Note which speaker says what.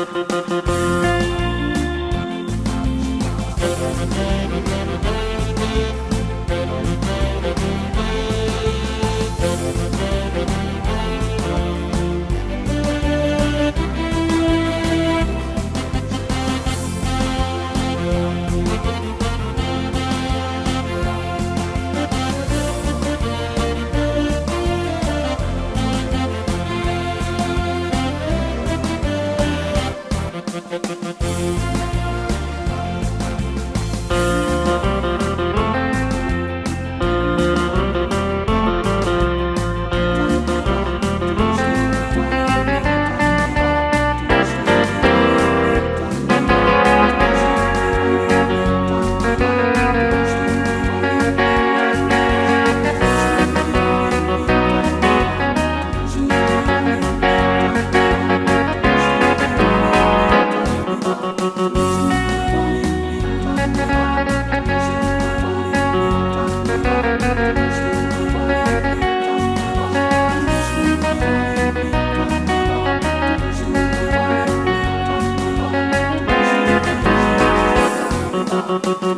Speaker 1: Thank you. Thank you. Thank